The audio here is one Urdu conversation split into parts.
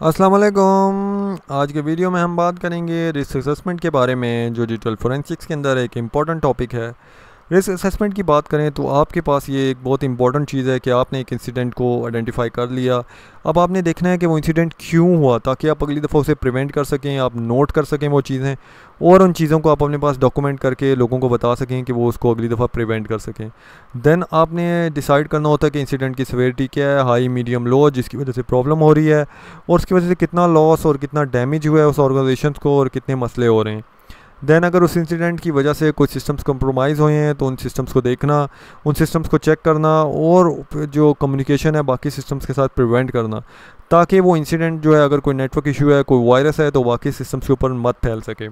السلام علیکم۔ آج کے ویڈیو میں ہم بات کریں گے رسک اسسمنٹ کے بارے میں، جو ڈیجیٹل فورینسکس کے اندر ایک امپورٹنٹ ٹاپک ہے۔ رسک اسسمنٹ کی بات کریں تو آپ کے پاس یہ ایک بہت امپورٹنٹ چیز ہے کہ آپ نے ایک انسیڈنٹ کو آئیڈینٹیفائی کر لیا۔ اب آپ نے دیکھنا ہے کہ وہ انسیڈنٹ کیوں ہوا تاکہ آپ اگلی دفعہ اسے پریونٹ کر سکیں، آپ نوٹ کر سکیں وہ چیزیں اور ان چیزوں کو آپ اپنے پاس ڈاکومنٹ کر کے لوگوں کو بتا سکیں کہ وہ اس کو اگلی دفعہ پریونٹ کر سکیں۔ دین آپ نے ڈیسائیڈ کرنا ہوتا ہے کہ انسیڈنٹ کی سویرٹی کیا ہے ہائی میڈیم لو جس کی وجہ سے پرابلم ہو رہی ہے اور اس کی وجہ سے کتنا لاس اور کتنا ڈیمیج ہوا ہے اس آرگنائزیشنس کو اور کتنے مسئلے ہو رہے ہیں۔ دین اگر اس انسیڈنٹ کی وجہ سے کچھ سسٹمز کمپرومائز ہوئے ہیں تو ان سسٹمز کو دیکھنا، ان سسٹمز کو چیک کرنا اور جو کمیونیکیشن ہے باقی سسٹمز کے ساتھ پریونٹ کرنا۔ تاکہ وہ انسیڈنٹ جو ہے، اگر کوئی نیٹ ورک ایشو ہے، کوئی وائرس ہے، تو باقی سسٹمز کے اوپر مت پھیل سکے۔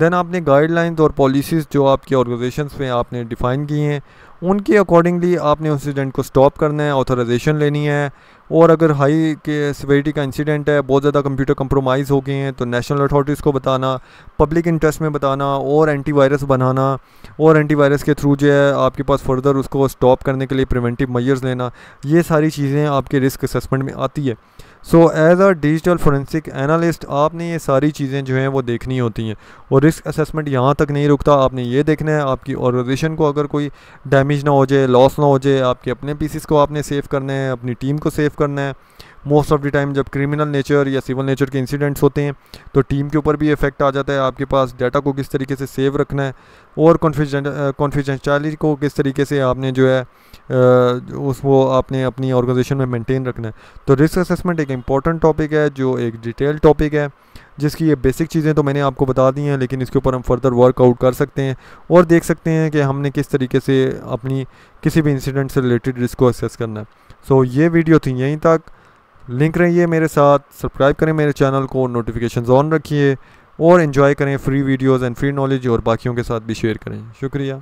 دین آپ نے گائیڈ لائنز اور پالیسیز جو آپ کی آرگنائزیشنس میں آپ نے ڈیفائن کی ہیں ان کے اکارڈنگلی آپ نے انسیڈنٹ کو سٹاپ کرنا ہے آتھورائزیشن لینی ہے اور اگر ہائی کے سویرٹی کا انسیڈنٹ ہے، بہت زیادہ کمپیوٹر کمپرومائز ہو گئے ہیں تو نیشنل اتھارٹیز کو بتانا پبلک انٹرسٹ میں بتانا اور اینٹی وائرس بنانا اور اینٹی وائرس کے تھرو جو ہے آپ کے پاس فردر اس کو سٹاپ کرنے کے لیے پریونٹیو میئرز لینا، یہ ساری چیزیں آپ کے رسک اسسمنٹ میں آتی ہے. So as a digital forensic analyst آپ نے یہ ساری چیزیں جو ہیں وہ دیکھنی ہوتی ہیں اور رسک اسسمنٹ یہاں تک نہیں رکتا، آپ نے یہ دیکھنا ہے، آپ کی آرگنائزیشن کو اگر کوئی ڈیمیج نہ ہو جائے لاس نہ ہو جائے، آپ کے اپنے پیسز کو آپ نے سیو کرنا ہے اپنی ٹیم کو سیو کرنا ہے۔ موسٹ آف دی ٹائم جب کرمنل نیچر یا سول نیچر کے انسیڈنٹس ہوتے ہیں، تو ٹیم کے اوپر بھی افیکٹ آ جاتا ہے۔ آپ کے پاس ڈیٹا کو کس طریقے سے سیو رکھنا ہے اور کانفیڈینشیلٹی کو کس طریقے سے آپ نے جو ہے اس وہ آپ نے اپنی آرگنائزیشن میں مینٹین رکھنا ہے۔ تو رسک اسسمنٹ ایک امپورٹنٹ ٹاپک ہے، جو ایک ڈیٹیل ٹاپک ہے۔ جس کی یہ بیسک چیزیں تو میں نے آپ کو بتا دی ہیں، لیکن اس کے اوپر ہم فردر ورک آؤٹ کر سکتے ہیں اور دیکھ سکتے ہیں کہ ہم نے کس طریقے سے اپنی کسی بھی انسیڈنٹ سے ریلیٹڈ رسک کو اسیس کرنا ہے۔ سو یہ ویڈیو تھی یہیں تک۔ لنک رہیے میرے ساتھ سبسکرائب کریں میرے چینل کو نوٹیفیکیشنز آن رکھیے اور انجوائے کریں free videos and free knowledge اور باقیوں کے ساتھ بھی شیئر کریں۔ شکریہ۔